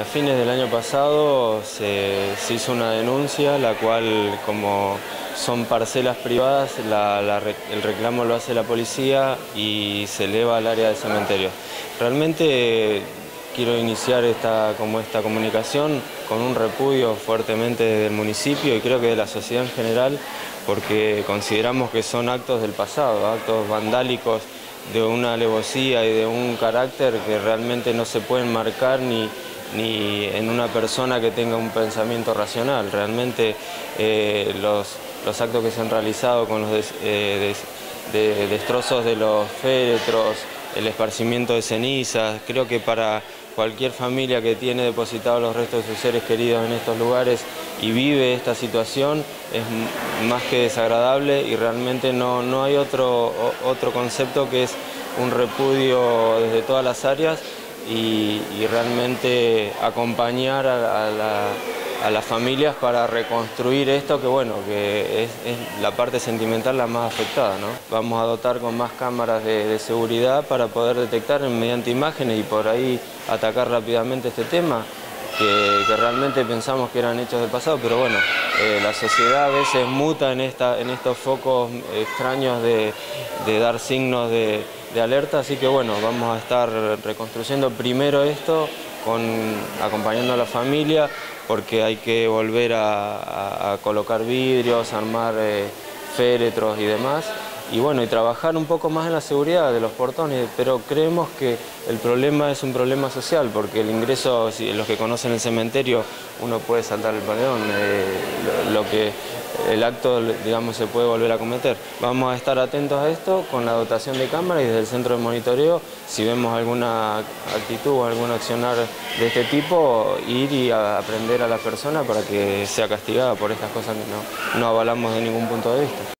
A fines del año pasado se, hizo una denuncia, la cual como son parcelas privadas, el reclamo lo hace la policía y se eleva al área del cementerio. Realmente quiero iniciar esta, como esta comunicación con un repudio fuertemente del municipio y creo que de la sociedad en general, porque consideramos que son actos del pasado, actos vandálicos de una alevosía y de un carácter que realmente no se pueden marcar ni, ni en una persona que tenga un pensamiento racional. Realmente eh, los, actos que se han realizado con los eh, destrozos de los féretros, el esparcimiento de cenizas, creo que para cualquier familia que tiene depositados los restos de sus seres queridos en estos lugares y vive esta situación es más que desagradable y realmente no, no hay otro, otro concepto que es un repudio desde todas las áreas y, realmente acompañar a, las familias para reconstruir esto que bueno, que es, la parte sentimental la más afectada. ¿no? Vamos a dotar con más cámaras de, seguridad para poder detectar mediante imágenes y por ahí atacar rápidamente este tema. Que, realmente pensamos que eran hechos del pasado, pero bueno, eh, la sociedad a veces muta en, estos focos extraños de dar signos de, alerta, así que bueno, vamos a estar reconstruyendo primero esto, acompañando a la familia, porque hay que volver a, colocar vidrios, armar eh, féretros y demás, y bueno, y trabajar un poco más en la seguridad de los portones, pero creemos que el problema es un problema social, porque el ingreso, los que conocen el cementerio, uno puede saltar el paredón, eh, lo, que el acto, digamos, se puede volver a cometer. Vamos a estar atentos a esto con la dotación de cámaras y desde el centro de monitoreo, si vemos alguna actitud o algún accionar de este tipo, ir y aprender a la persona para que sea castigada por estas cosas que no, no avalamos de ningún punto de vista.